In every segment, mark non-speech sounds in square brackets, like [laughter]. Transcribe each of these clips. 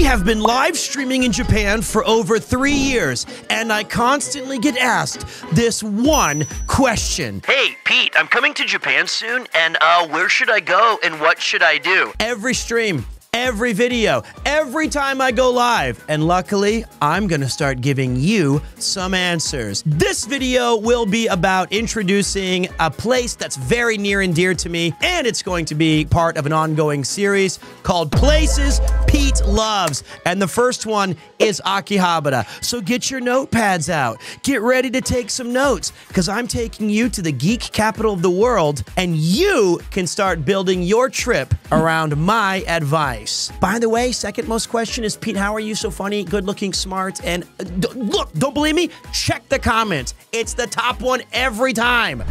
We have been live streaming in Japan for over three years, and I constantly get asked this one question. Hey, Pete, I'm coming to Japan soon, and uh, where should I go and what should I do? Every stream, every video, every time I go live. And luckily, I'm gonna start giving you some answers. This video will be about introducing a place that's very near and dear to me, and it's going to be part of an ongoing series called Places Pete Loves. And the first one is Akihabara. So get your notepads out. Get ready to take some notes, because I'm taking you to the geek capital of the world, and you can start building your trip around my advice. By the way, second most question is Pete, how are you so funny, good looking, smart? And uh, look, don't believe me? Check the comments. It's the top one every time.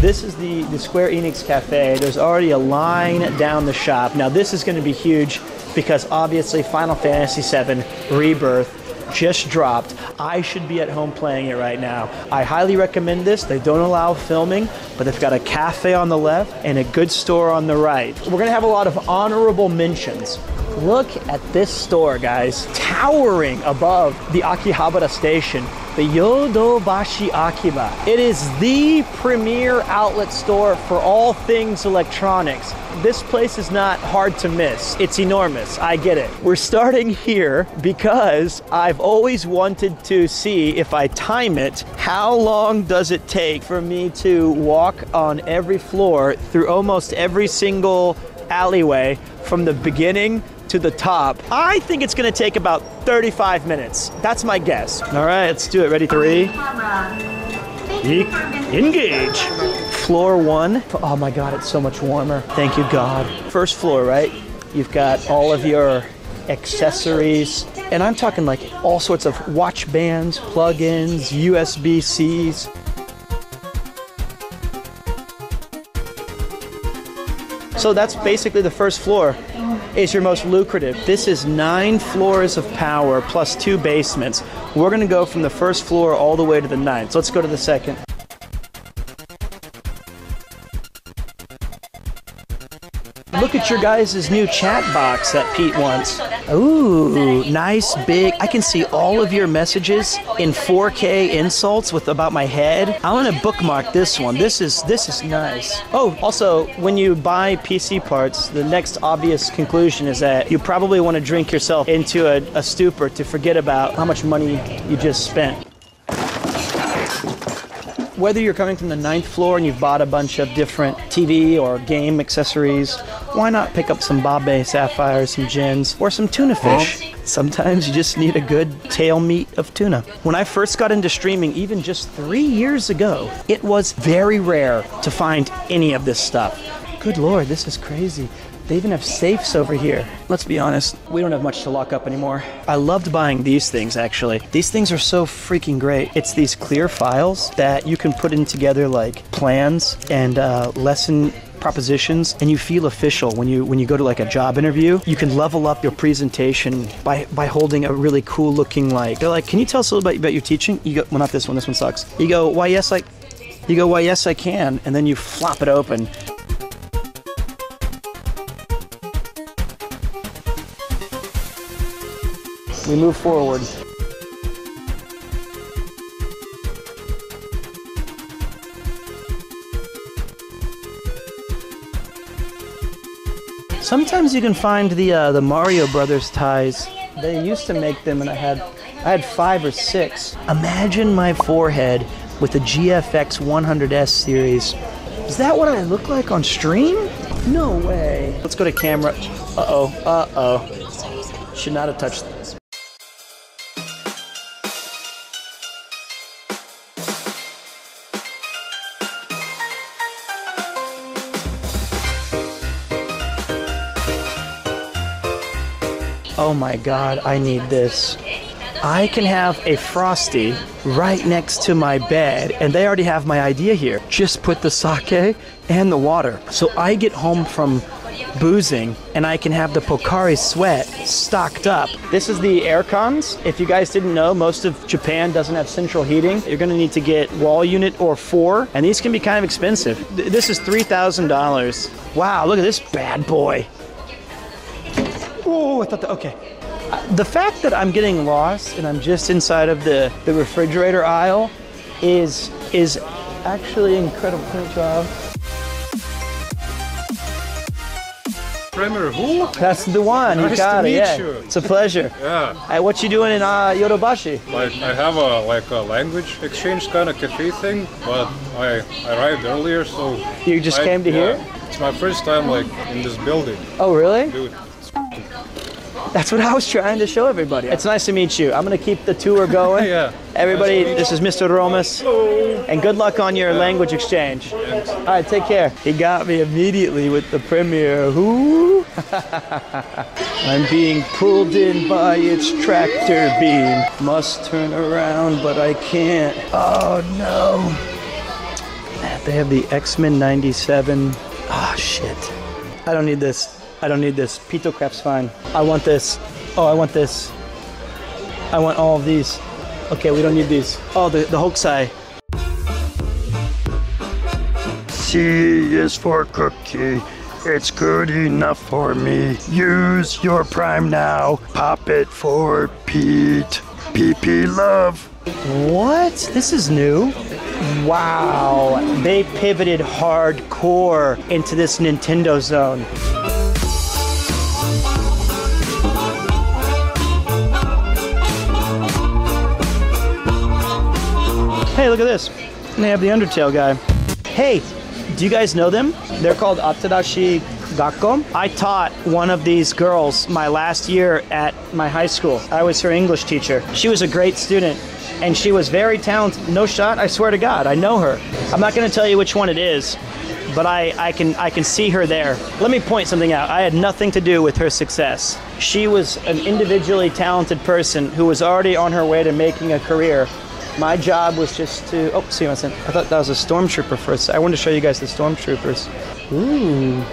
This is the, the Square Enix Cafe. There's already a line down the shop. Now, this is going to be huge because obviously Final Fantasy VII Rebirth just dropped. I should be at home playing it right now. I highly recommend this. They don't allow filming, but they've got a cafe on the left and a good store on the right. We're going to have a lot of honorable mentions. Look at this store, guys. Towering above the Akihabara station, the Yodobashi Akiba. It is the premier outlet store for all things electronics. This place is not hard to miss. It's enormous. I get it. We're starting here because I've always wanted to see if I time it, how long does it take for me to walk on every floor through almost every single alleyway from the beginning to the top. I think it's gonna take about 35 minutes. That's my guess. All right, let's do it. Ready? Three. E- engage. Floor one. Oh my God, it's so much warmer. Thank you, God. First floor, right? You've got all of your accessories. And I'm talking like all sorts of watch bands, plug-ins, USB-Cs. So that's basically the first floor is your most lucrative. This is nine floors of power plus two basements. We're gonna go from the first floor all the way to the ninth. So let's go to the second. Look at your guys' new chat box that Pete wants. Ooh, nice big. I can see all of your messages in 4K insults with about my head. I'm gonna bookmark this one. This is this is nice. Oh, also, when you buy PC parts, the next obvious conclusion is that you probably want to drink yourself into a, a stupor to forget about how much money you just spent whether you're coming from the ninth floor and you've bought a bunch of different TV or game accessories, why not pick up some Bombay sapphires, some gins, or some tuna fish? Sometimes you just need a good tail meat of tuna. When I first got into streaming, even just three years ago, it was very rare to find any of this stuff. Good lord, this is crazy. They even have safes over here. Let's be honest, we don't have much to lock up anymore. I loved buying these things actually. These things are so freaking great. It's these clear files that you can put in together like plans and uh, lesson propositions and you feel official when you when you go to like a job interview you can level up your presentation by by holding a really cool looking like they're like can you tell us a little bit about your teaching you go well not this one this one sucks you go why yes i you go why yes i can and then you flop it open we move forward. Sometimes you can find the uh, the Mario Brothers ties. They used to make them, and I had I had five or six. Imagine my forehead with the GFX 100S series. Is that what I look like on stream? No way. Let's go to camera. Uh oh. Uh oh. Should not have touched Oh my god, I need this. I can have a Frosty right next to my bed, and they already have my idea here. Just put the sake and the water. So I get home from boozing and I can have the Pocari sweat stocked up. This is the air cons. If you guys didn't know, most of Japan doesn't have central heating. You're gonna need to get wall unit or four, and these can be kind of expensive. This is $3,000. Wow, look at this bad boy. Oh, I thought that, okay. Uh, The fact that I'm getting lost and I'm just inside of the, the refrigerator aisle is is actually incredible. Good job. Premier who? That's the one. you got it. yeah. you. It's a pleasure. [laughs] Yeah, Hey, what you doing in uh, Yodobashi? like I have a like a language exchange kind of cafe thing, but I arrived earlier, so You just I- came to yeah, here? It's my first time like in this building, Oh, really? dude. That's what I was trying to show everybody. It's nice to meet you. I'm gonna keep the tour going. [laughs] Yeah. Everybody, this is Mr. Romas. And good luck on your language exchange. All right, take care. He got me immediately with the premiere. Who? [laughs] I'm being pulled in by its tractor beam. Must turn around, but I can't. Oh no. They have the X-Men 97. Ah, shit. I don't need this. I don't need this. Pito crap's fine. I want this. Oh, I want this. I want all of these. Okay, we don't need these. Oh, the, the Hokusai. C is for cookie. It's good enough for me. Use your prime now. Pop it for Pete. PP love. What? This is new. Wow. They pivoted hardcore into this Nintendo zone. Hey, look at this. They have the Undertale guy. Hey, do you guys know them? They're called Atarashii Gakko. I taught one of these girls my last year at my high school. I was her English teacher. She was a great student and she was very talented. No shot, I swear to God, I know her. I'm not going to tell you which one it is, but I, I can I can see her there. Let me point something out. I had nothing to do with her success. She was an individually talented person who was already on her way to making a career. My job was just to oh, see what I I thought that was a stormtrooper first. I wanted to show you guys the stormtroopers. Ooh.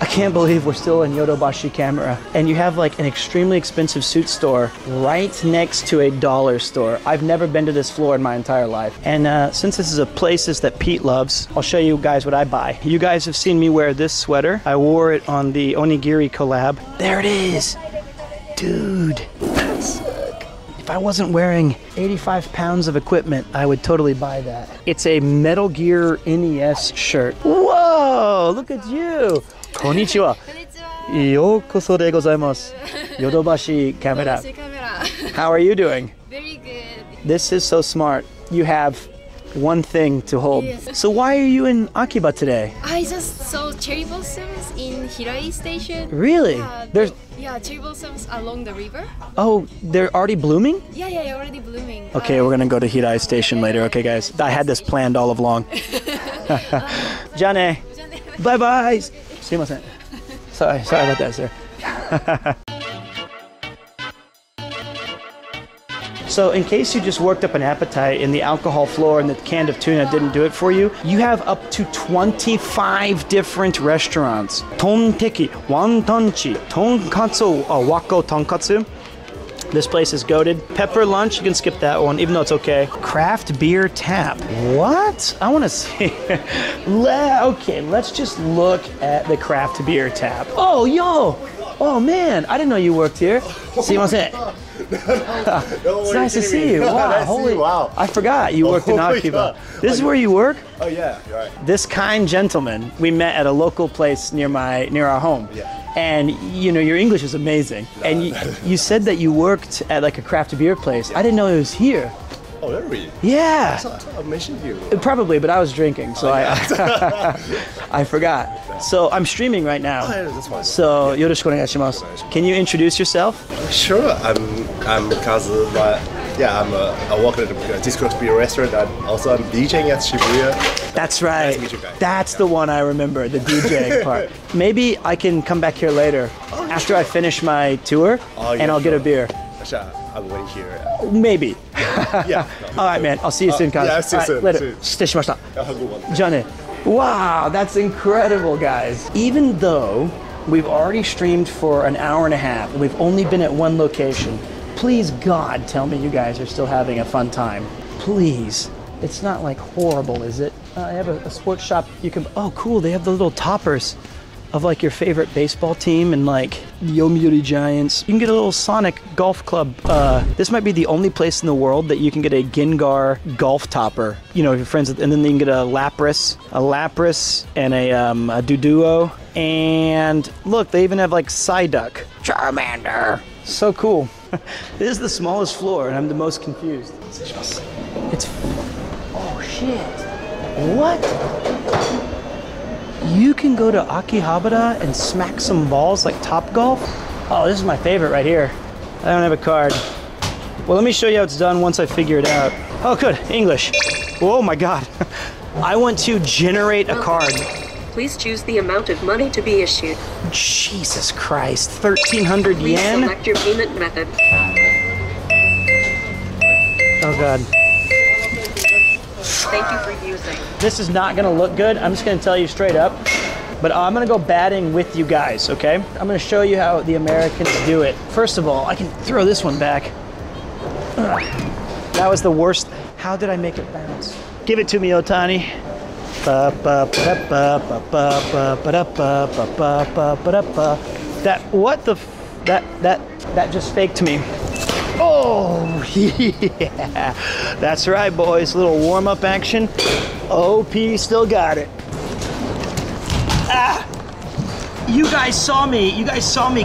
I can't believe we're still in Yodobashi Camera. And you have like an extremely expensive suit store right next to a dollar store. I've never been to this floor in my entire life. And uh, since this is a places that Pete loves, I'll show you guys what I buy. You guys have seen me wear this sweater. I wore it on the Onigiri collab. There it is. Dude, I wasn't wearing 85 pounds of equipment, I would totally buy that. It's a Metal Gear NES shirt. Whoa, look at you. Konnichiwa. Yokoso de gozaimasu. [laughs] Yodobashi camera. How are you doing? Very good. This is so smart. You have one thing to hold. Yes. So why are you in Akiba today? I just saw cherry blossoms in Hirai Station. Really? Yeah, There's the- yeah, cherry blossoms along the river. oh, they're already blooming? Yeah, yeah, yeah, already blooming. Okay, Uh, we're gonna go to Hirai Station later. Okay, guys. I had this planned all along. [laughs] Jane. Bye bye. すいません. Sorry, sorry about that, sir. [laughs] So, in case you just worked up an appetite and the alcohol floor and the can of tuna didn't do it for you, you have up to 25 different restaurants. Tonteki, Wantanchi, Tonkatsu, oh, Wako Tonkatsu. This place is goaded. Pepper lunch, you can skip that one, even though it's okay. Craft beer tap. What? I want to see. [laughs] Okay, let's just look at the craft beer tap. Oh, yo! Oh man, I didn't know you worked here. See what's [laughs] it? [laughs] It's nice to see you. [laughs] Wow, holy! Wow. I forgot you worked in Oh my Akiba. This is where you work. Oh yeah, you're right. This kind gentleman we met at a local place near my near our home. Yeah. And you know your English is amazing. And you, you said that you worked at like a craft beer place. I didn't know it was here. Oh really? Yeah. I mentioned you. Probably, but I was drinking, so I I forgot. So I'm streaming right now. Oh, yeah, that's fine. So yoroshiku onegaishimasu. Can you introduce yourself? Sure, I'm I'm Kazu, but yeah, I'm a, I work at a Disco Beer restaurant and also I'm DJing at Shibuya. That's right. to meet you guys. That's the one I remember, the DJ part. [laughs] Maybe I can come back here later after I finish my tour Oh, yeah, and I'll get a sure. beer. Actually, I'm waiting here. Maybe. Yeah. [laughs] All right, man. I'll see you soon, Kazu. yeah, I'll see you All right, soon, Later. soon. 失礼しました。 Have a good one. じゃあね、 Wow, that's incredible, guys. Even though we've already streamed for an hour and a half we've only been at one location, please, God, tell me you guys are still having a fun time. Please. It's not like horrible, is it? Uh, I have a, a sports shop you can. Oh, cool. They have the little toppers of like your favorite baseball team and like the Yomiuri Giants. You can get a little Sonic golf club. Uh, this might be the only place in the world that you can get a Gengar golf topper. You know, if your friends, and then you can get a Lapras, a Lapras, and a, um, a Doduo. And look, they even have like Psyduck, Charmander. So cool. [laughs] this is the smallest floor, and I'm the most confused. It's. Oh shit. What? You can go to Akihabara and smack some balls like Top Golf? Oh, this is my favorite right here. I don't have a card. Well, let me show you how it's done once I figure it out. Oh, good. English. Oh my god. [laughs] I want to generate a card. Please choose the amount of money to be issued. Jesus Christ. 1300 Please yen? select your payment method. Oh god. Thank you for. This is not gonna look good. I'm just gonna tell you straight up, but I'm gonna go batting with you guys, okay? I'm gonna show you how the Americans do it. First of all, I can throw this one back. That was the worst. How did I make it bounce? Give it to me, Otani. That, what the, that, that, that just faked me. Oh, yeah. That's right, boys. Little warm up action. OP still got it. Ah! You guys saw me. You guys saw me.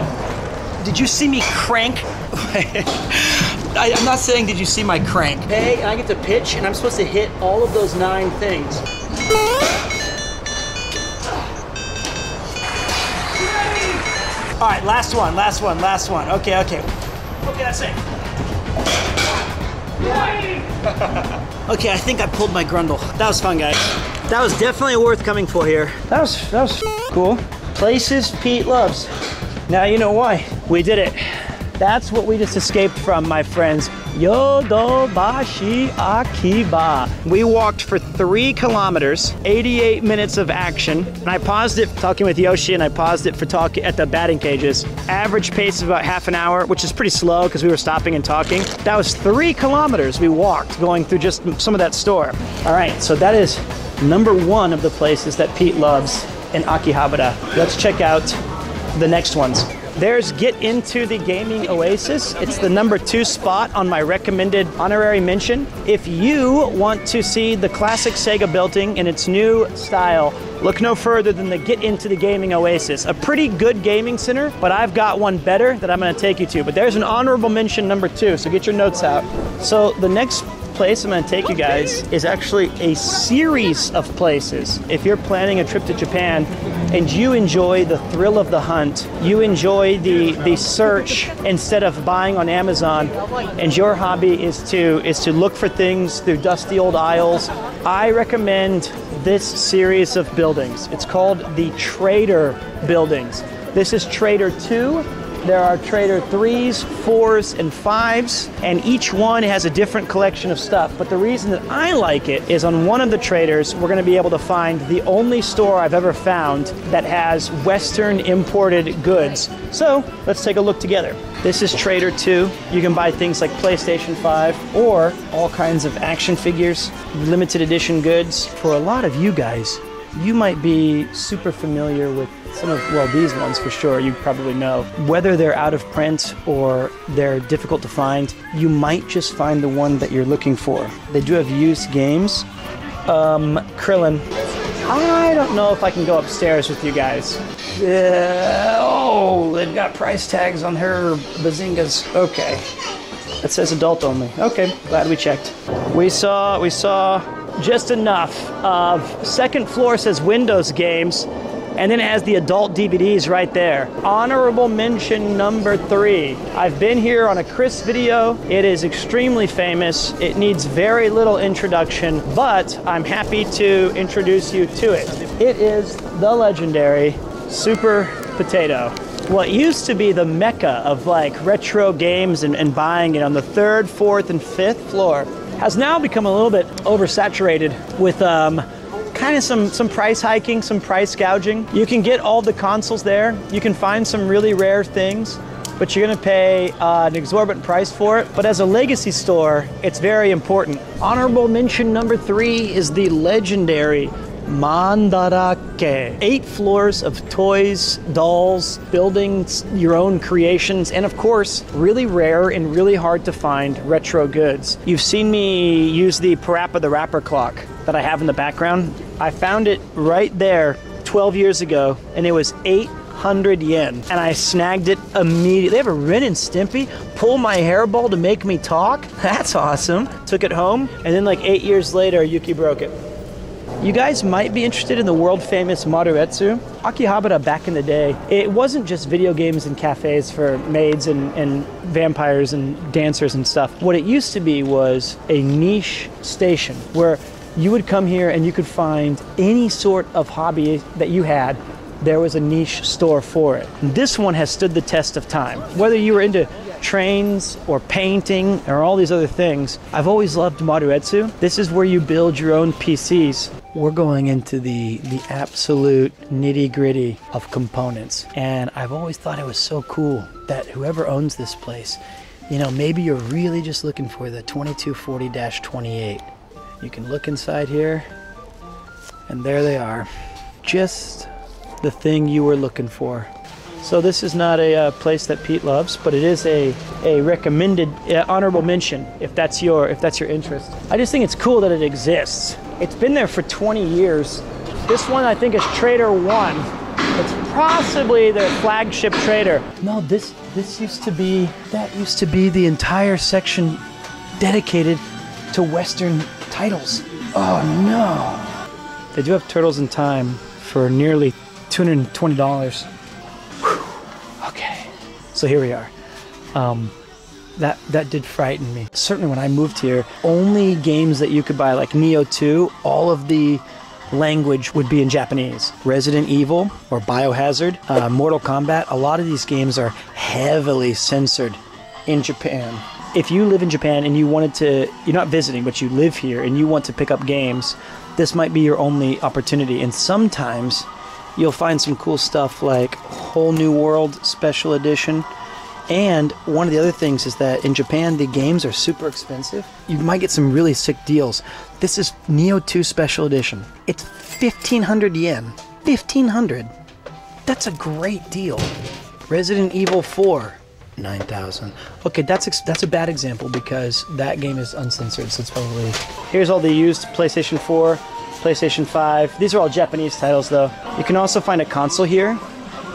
Did you see me crank? [laughs] I, I'm not saying did you see my crank. Hey, I get to pitch, and I'm supposed to hit all of those nine things. All right, last one, last one, last one. Okay, okay. Okay, that's it. [laughs] okay, I think I pulled my grundle. That was fun, guys. That was definitely worth coming for here. That was that was cool. Places Pete loves. Now you know why. We did it. That's what we just escaped from, my friends. Yodobashi Akiba. We walked for three kilometers, 88 minutes of action, and I paused it talking with Yoshi, and I paused it for talking at the batting cages. Average pace of about half an hour, which is pretty slow because we were stopping and talking. That was three kilometers we walked going through just some of that store. All right, so that is number one of the places that Pete loves in Akihabara. Let's check out the next ones. There's Get Into the Gaming Oasis. It's the number two spot on my recommended honorary mention. If you want to see the classic Sega building in its new style, look no further than the Get Into the Gaming Oasis. A pretty good gaming center, but I've got one better that I'm going to take you to. But there's an honorable mention number two, so get your notes out. So the next place I'm going to take you guys is actually a series of places. If you're planning a trip to Japan and you enjoy the thrill of the hunt, you enjoy the the search instead of buying on Amazon, and your hobby is to is to look for things through dusty old aisles, I recommend this series of buildings. It's called the Trader Buildings. This is Trader 2. There are Trader 3s, 4s, and 5s, and each one has a different collection of stuff. But the reason that I like it is on one of the traders, we're going to be able to find the only store I've ever found that has Western imported goods. So let's take a look together. This is Trader 2. You can buy things like PlayStation 5 or all kinds of action figures, limited edition goods. For a lot of you guys, you might be super familiar with some of, well, these ones for sure, you probably know. Whether they're out of print or they're difficult to find, you might just find the one that you're looking for. They do have used games. Um, Krillin. I don't know if I can go upstairs with you guys. Uh, oh, they've got price tags on her bazingas. Okay. It says adult only. Okay, glad we checked. We saw we saw just enough of second floor says Windows games, and then it has the adult DVDs right there. Honorable mention number three. I've been here on a Chris video. It is extremely famous. It needs very little introduction, but I'm happy to introduce you to it. It is the legendary Super Potato what used to be the mecca of like retro games and, and buying it on the third, fourth, and fifth floor has now become a little bit oversaturated with um, kind of some some price hiking, some price gouging. You can get all the consoles there. You can find some really rare things, but you're gonna pay uh, an exorbitant price for it. But as a legacy store, it's very important. Honorable mention number three is the legendary Mandarake. Eight floors of toys, dolls, buildings, your own creations, and of course, really rare and really hard to find retro goods. You've seen me use the Parappa the Rapper clock that I have in the background. I found it right there 12 years ago, and it was 800 yen. And I snagged it immediately. They have a Ren and Stimpy pull my hairball to make me talk. [laughs] That's awesome. Took it home, and then like eight years later, Yuki broke it. You guys might be interested in the world famous Maruetsu. Akihabara back in the day, it wasn't just video games and cafes for maids and, and vampires and dancers and stuff. What it used to be was a niche station where you would come here and you could find any sort of hobby that you had there was a niche store for it. This one has stood the test of time. Whether you were into trains or painting or all these other things, I've always loved Maruetsu. This is where you build your own PCs. We're going into the the absolute nitty gritty of components, and I've always thought it was so cool that whoever owns this place, you know, maybe you're really just looking for the 2240-28. You can look inside here, and there they are, just the thing you were looking for. So this is not a uh, place that Pete loves, but it is a, a recommended uh, honorable mention if that's your if that's your interest. I just think it's cool that it exists. It's been there for 20 years. This one I think is Trader One. It's possibly their flagship trader. No, this this used to be that used to be the entire section dedicated to Western titles. Oh no! They do have Turtles in Time for nearly $220. Okay, so here we are. Um, that that did frighten me. Certainly, when I moved here, only games that you could buy, like Nioh 2, all of the language would be in Japanese. Resident Evil or Biohazard, uh, Mortal Kombat, a lot of these games are heavily censored in Japan. If you live in Japan and you wanted to, you're not visiting, but you live here and you want to pick up games, this might be your only opportunity. And sometimes you'll find some cool stuff like Whole New World Special Edition. And one of the other things is that in Japan, the games are super expensive. You might get some really sick deals. This is Nioh 2 Special Edition. It's 1500 yen. 1500. That's a great deal. Resident Evil 4, 9000. Okay, that's that's a bad example because that game is uncensored, so it's probably. Here's all the used PlayStation 4, PlayStation 5. These are all Japanese titles though. You can also find a console here,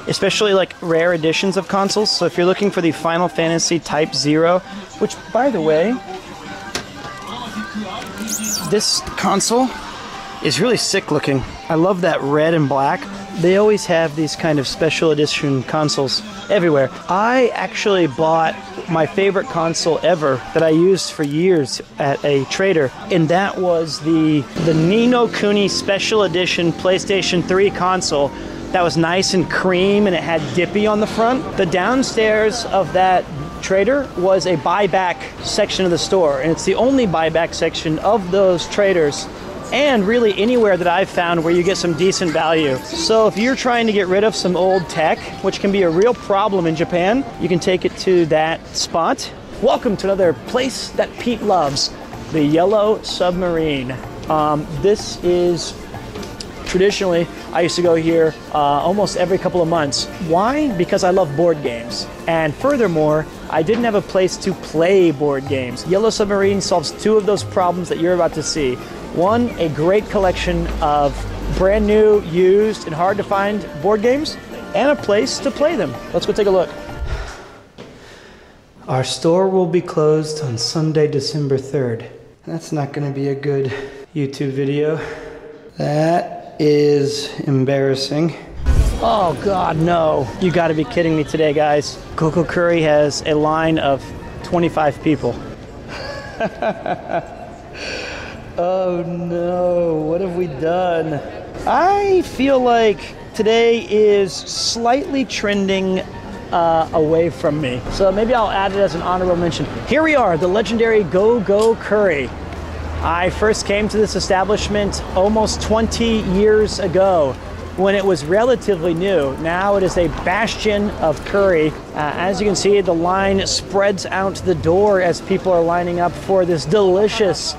especially like rare editions of consoles. So if you're looking for the Final Fantasy Type 0, which by the way, this console is really sick looking. I love that red and black. They always have these kind of special edition consoles everywhere. I actually bought my favorite console ever that I used for years at a trader, and that was the the Ni no Kuni Special Edition PlayStation 3 console. That was nice and cream, and it had Drippy on the front. The downstairs of that trader was a buyback section of the store, and it's the only buyback section of those traders and really anywhere that I've found where you get some decent value. So if you're trying to get rid of some old tech, which can be a real problem in Japan, you can take it to that spot. Welcome to another place that Pete loves, the Yellow Submarine. Um, this is traditionally I used to go here uh, almost every couple of months. Why? Because I love board games. And furthermore, I didn't have a place to play board games. Yellow Submarine solves two of those problems that you're about to see. One, a great collection of brand new, used, and hard to find board games, and a place to play them. Let's go take a look. Our store will be closed on Sunday, December 3rd. That's not going to be a good YouTube video. That is embarrassing. Oh God, no. You gotta be kidding me today, guys. Coco Curry has a line of 25 people. [laughs] oh no, what have we done? I feel like today is slightly trending uh, away from me. So maybe I'll add it as an honorable mention. Here we are, the legendary Go Go Curry. I first came to this establishment almost 20 years ago when it was relatively new. Now it is a bastion of curry. Uh, as you can see, the line spreads out the door as people are lining up for this delicious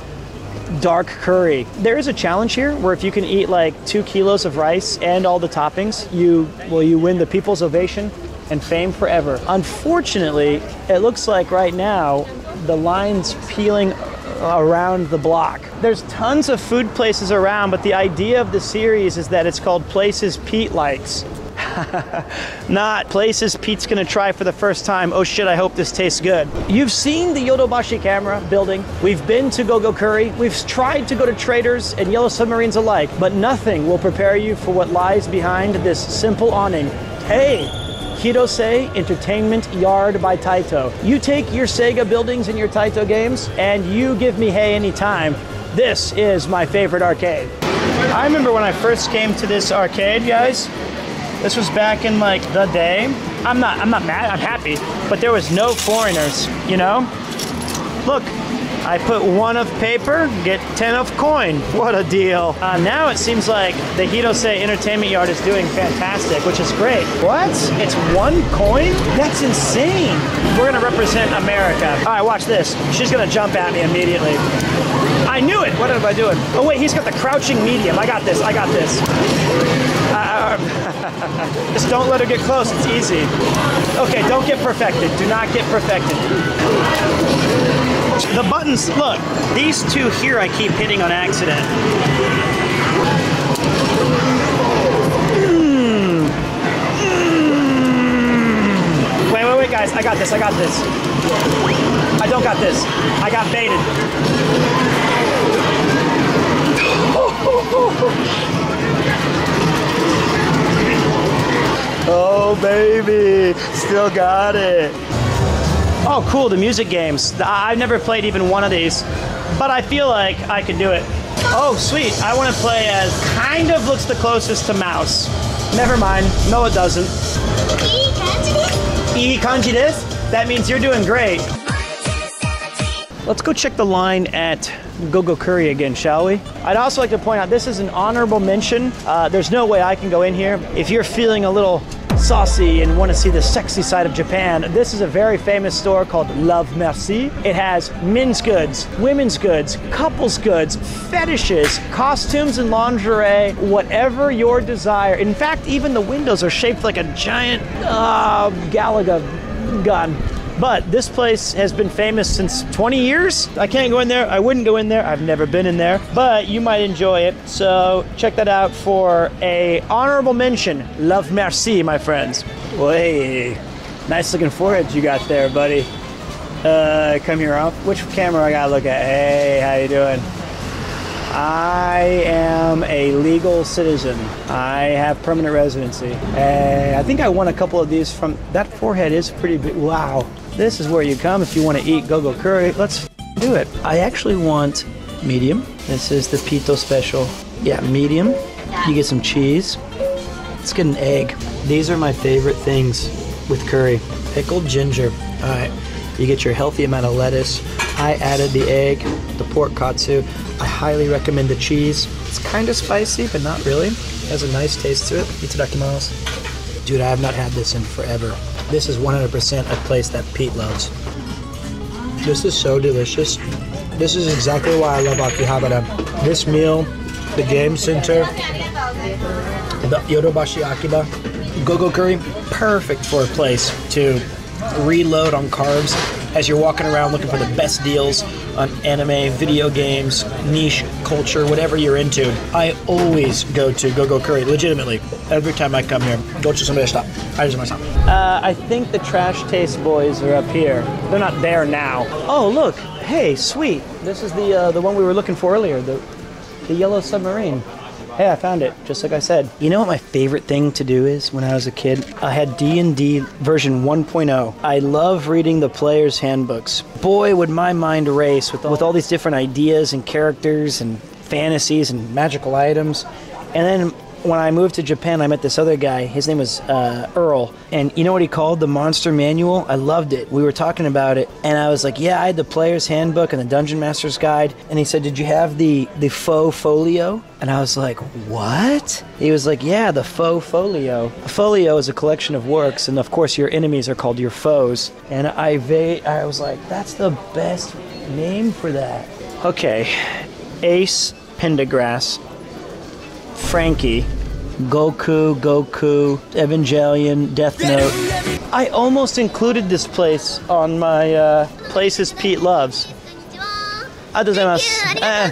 dark curry. There is a challenge here where if you can eat like two kilos of rice and all the toppings, you well you win the people's ovation and fame forever. Unfortunately, it looks like right now the line's peeling around the block. There's tons of food places around, but the idea of the series is that it's called Places Pete Likes. [laughs] Not places Pete's gonna try for the first time. Oh shit, I hope this tastes good. You've seen the Yodobashi camera building. We've been to Gogo Curry. We've tried to go to traders and yellow submarines alike, but nothing will prepare you for what lies behind this simple awning. Hey, Hirose Entertainment Yard by Taito. You take your Sega buildings and your Taito games, and you give me hay anytime. This is my favorite arcade. I remember when I first came to this arcade, guys. This was back in like the day. I'm not I'm not mad, I'm happy, but there was no foreigners, you know? Look, I put one of paper, get 10 of coin. What a deal. Uh, now it seems like the Hirose Entertainment Yard is doing fantastic, which is great. What? It's one coin? That's insane. We're gonna represent America. All right, watch this. She's gonna jump at me immediately. I knew it. What am I doing? Oh wait, he's got the crouching medium. I got this. I got this. Uh, [laughs] just don't let her get close. It's easy. Okay, don't get perfected. Do not get perfected. The buttons, look, these two here I keep hitting on accident. Mm. Mm. Wait, wait, wait, guys. I got this. I got this. I don't got this. I got baited. Oh, baby. Still got it. Oh, cool, the music games. I've never played even one of these, but I feel like I could do it. Oh, sweet. I want to play as kind of looks the closest to mouse. Never mind. No, it doesn't. Ii kanji desu? That means you're doing great. Let's go check the line at Gogo Curry again, shall we? I'd also like to point out this is an honorable mention. Uh, there's no way I can go in here. If you're feeling a little saucy and want to see the sexy side of Japan, this is a very famous store called Love Merci. It has men's goods, women's goods, couples goods, fetishes, costumes and lingerie, whatever your desire. In fact, even the windows are shaped like a giant uh, Galaga gun. But this place has been famous since 20 years. I can't go in there. I wouldn't go in there. I've never been in there, but you might enjoy it. So check that out for a honorable mention. Love merci, my friends. Well, hey, nice looking forehead you got there, buddy. Uh, come here up. Which camera I gotta look at? Hey, how you doing? I am a legal citizen. I have permanent residency. Hey, I think I won a couple of these from that forehead is pretty big. Wow. This is where you come if you want to eat go-go curry. Let's do it. I actually want medium. This is the Pito special. Yeah, medium. You get some cheese. Let's get an egg. These are my favorite things with curry. Pickled ginger. All right. You get your healthy amount of lettuce. I added the egg, the pork katsu. I highly recommend the cheese. It's kind of spicy, but not really. It has a nice taste to it. Itadakimasu. Dude, I have not had this in forever. This is 100% a place that Pete loves. This is so delicious. This is exactly why I love Akihabara. This meal, the game center, the Yodobashi Akiba, Gogo Curry, perfect for a place to reload on carbs as you're walking around looking for the best deals on anime, video games, niche culture, whatever you're into. I always go to Gogo Curry, legitimately. Every time I come here, Gochu Somebeshita. Uh, I think the Trash Taste Boys are up here. They're not there now. Oh, look. Hey, sweet. This is the uh, the one we were looking for earlier, the, the yellow submarine. Hey, I found it, just like I said. You know what my favorite thing to do is when I was a kid? I had D&D version 1.0. I love reading the player's handbooks. Boy, would my mind race with all, with all these different ideas and characters and fantasies and magical items. And then when I moved to Japan, I met this other guy. His name was uh, Earl, and you know what he called the Monster Manual? I loved it. We were talking about it, and I was like, "Yeah, I had the Player's Handbook and the Dungeon Master's Guide." And he said, "Did you have the the faux folio?" And I was like, "What?" He was like, "Yeah, the faux folio. A folio is a collection of works, and of course, your enemies are called your foes." And I va- I was like, "That's the best name for that." Okay, Ace Pendergrass Frankie, Goku, Goku, Evangelion, Death Note. I almost included this place on my uh, places Pete loves. Eh,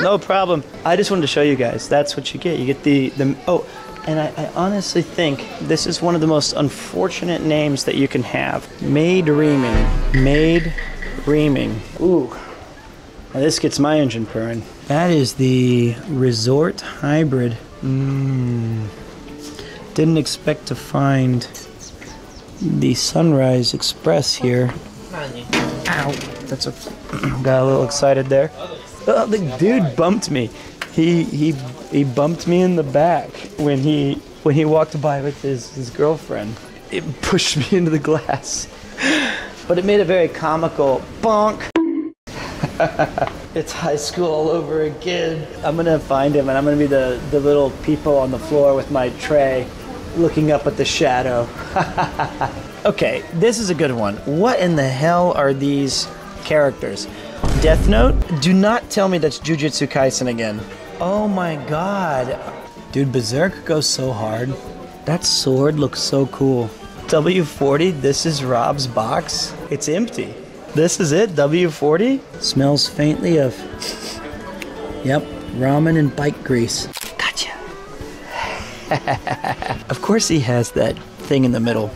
no problem. I just wanted to show you guys. That's what you get. You get the the oh, and I, I honestly think this is one of the most unfortunate names that you can have. Maid Reaming. Maid Reaming. Ooh. Now this gets my engine purring. That is the Resort Hybrid. Mmm. Didn't expect to find the Sunrise Express here. Ow. That's a. [clears throat] Got a little excited there. Oh, the dude bumped me. He he he bumped me in the back when he when he walked by with his, his girlfriend. It pushed [laughs] me into the glass. But it made a very comical bonk. [laughs] it's high school all over again. I'm gonna find him and I'm gonna be the, the little people on the floor with my tray looking up at the shadow. [laughs] okay, this is a good one. What in the hell are these characters? Death Note? Do not tell me that's Jujutsu Kaisen again. Oh my god. Dude, Berserk goes so hard. That sword looks so cool. W40, this is Rob's box. It's empty. This is it, W40? Smells faintly of. Yep, ramen and bike grease. Gotcha. [laughs] of course, he has that thing in the middle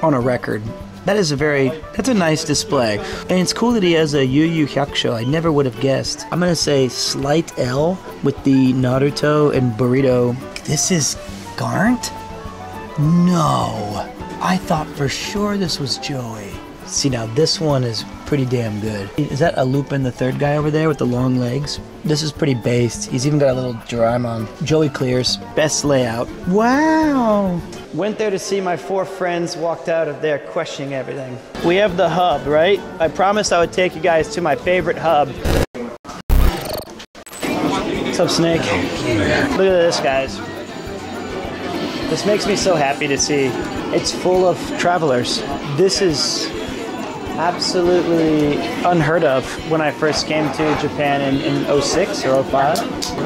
on a record. That is a very, that's a nice display. And it's cool that he has a Yu Yu Hakusho. I never would have guessed. I'm gonna say slight L with the Naruto and Boruto. This is Garnt? No. I thought for sure this was Joey. See, now this one is pretty damn good. Is that a Lupin, the third guy over there with the long legs? This is pretty based. He's even got a little Doraemon. Joey clears. Best layout. Wow. Went there to see my four friends, walked out of there questioning everything. We have the hub, right? I promised I would take you guys to my favorite hub. What's up, Snake? Look at this, guys. This makes me so happy to see. It's full of travelers. This is absolutely unheard of when I first came to Japan in, in 06 or 05.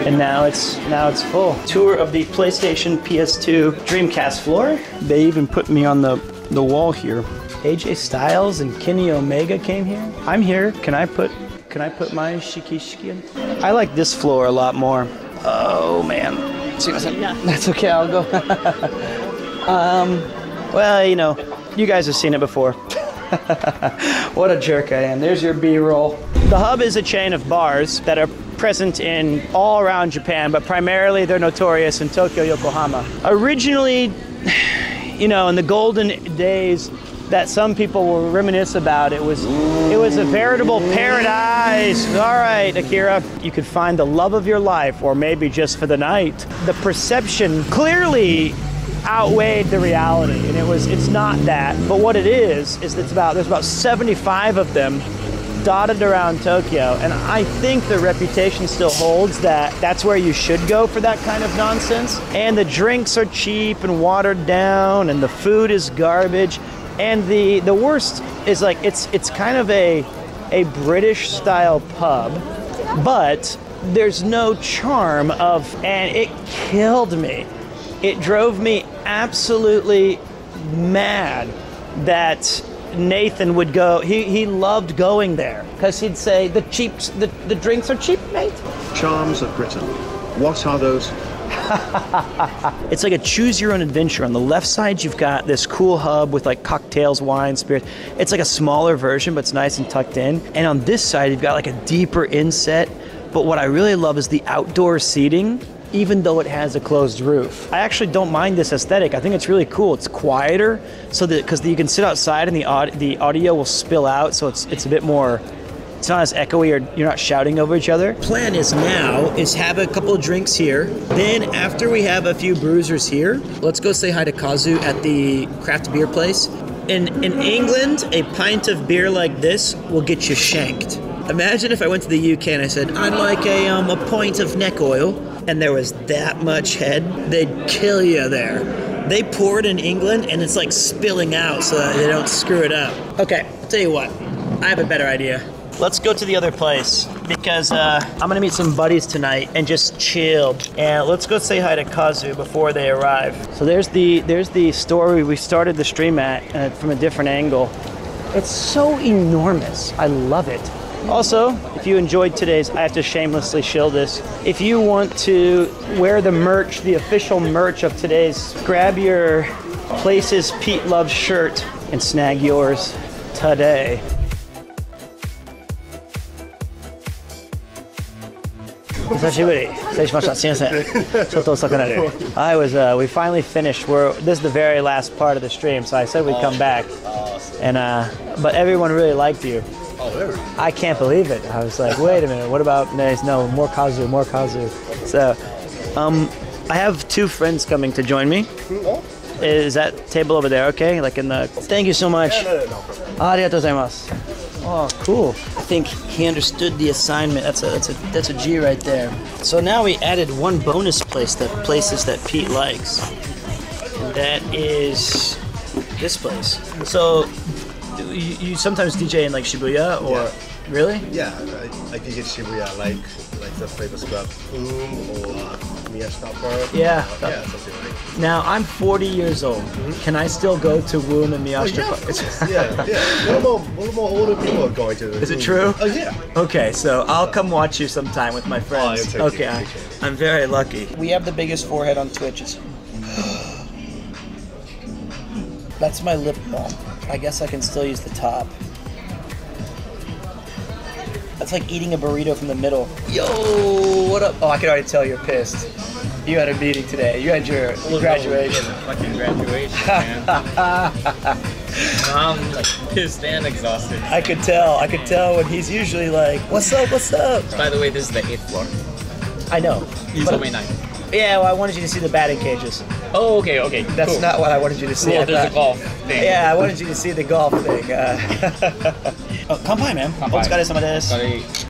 And now it's now it's full. Tour of the PlayStation PS2 Dreamcast floor. They even put me on the, the wall here. AJ Styles and Kenny Omega came here. I'm here. Can I put can I put my shiki shiki in? I like this floor a lot more. Oh man. yeah. [laughs] That's okay, I'll go. [laughs] um, well, you know, you guys have seen it before. [laughs] [laughs] what a jerk I am. There's your B-roll. The Hub is a chain of bars that are present in all around Japan, but primarily they're notorious in Tokyo, Yokohama. Originally, [sighs] you know, in the golden days that some people will reminisce about, it was it was a veritable paradise. All right, Akira, you could find the love of your life, or maybe just for the night. The perception clearly outweighed the reality. And it was it's not that but what it is is it's about there's about 75 of them dotted around Tokyo. And I think the reputation still holds that that's where you should go for that kind of nonsense. And the drinks are cheap and watered down and the food is garbage. And the the worst is like it's it's kind of a a British style pub but there's no charm of and it killed me it drove me absolutely mad that Nathan would go. He, he loved going there because he'd say the cheap the, the drinks are cheap, mate. Charms of Britain. What are those? [laughs] It's like a choose your own adventure. On the left side, you've got this cool hub with like cocktails, wine, spirits. It's like a smaller version, but it's nice and tucked in. And on this side, you've got like a deeper inset. But what I really love is the outdoor seating even though it has a closed roof. I actually don't mind this aesthetic. I think it's really cool. It's quieter, so that because you can sit outside and the aud- the audio will spill out, so it's it's a bit more it's not as echoey or you're not shouting over each other. Plan is now is have a couple drinks here. Then after we have a few bruisers here, let's go say hi to Kazu at the craft beer place. In in England, a pint of beer like this will get you shanked. Imagine if I went to the UK and I said I'd like a um a pint of neck oil, and there was that much head, they'd kill you there. They pour it in England and it's like spilling out so that they don't screw it up. Okay, I'll tell you what. I have a better idea. Let's go to the other place because uh, I'm gonna meet some buddies tonight and just chill. And let's go say hi to Kazu before they arrive. So there's the there's the story we started the stream at uh, from a different angle. It's so enormous. I love it. Also, if you enjoyed today's, I have to shamelessly shill this. If you want to wear the merch, the official merch of today's, grab your Places Pete Loves shirt and snag yours today. [laughs] I was. Uh, we finally finished. We're. This is the very last part of the stream, so I said we'd come back. And uh, but everyone really liked you. I can't believe it. I was like, wait a minute. What about no? No, more Kazu, more Kazu. So, um, I have two friends coming to join me. Is that table over there okay? Like in the. Thank you so much. Arigatou gozaimasu. Oh, cool. I think he understood the assignment. That's a that's a that's a G right there. So now we added one bonus place that places that Pete likes. And that is this place. So you, you sometimes DJ in like Shibuya or Yeah. really? Yeah, I, I did get Shibuya, like like the famous club Boom or uh, Miyashita Yeah. yeah, something like. Now I'm 40 years old. Can I still go to WOMB and Miyashita? Oh, yeah, of [laughs] yeah, yeah. One more, one more older people are going to. Is it true? Oh yeah. Okay, so I'll come watch you sometime with my friends. you'll okay, I, I'm very lucky. We have the biggest forehead on Twitch. That's my lip balm. I guess I can still use the top. That's like eating a burrito from the middle. Yo, what up? Oh, I can already tell you're pissed. You had a meeting today. You had your graduation. Fucking graduation, man. [laughs] I'm like pissed and exhausted. I could tell. I could tell when he's usually like, "What's up? What's up?" By the way, this is the eighth floor. I know. You But- told me nine. Yeah, well, I wanted you to see the batting cages. Oh, okay, okay. That's cool. not what I wanted you to see. Well, I there's a thought- golf thing. Yeah, I wanted you to see the golf thing. Uh, [laughs] oh, come by, man. 乾杯。お疲れ様です。お疲れ